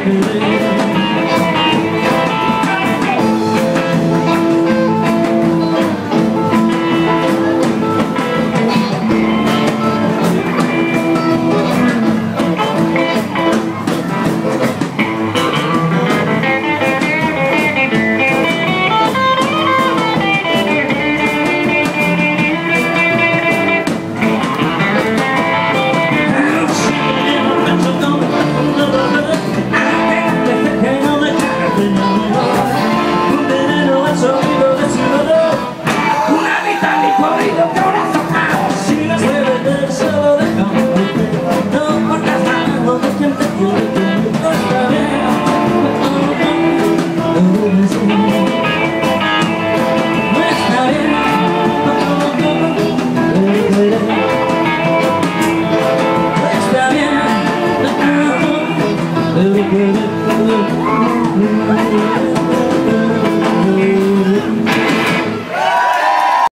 could live Get it to me.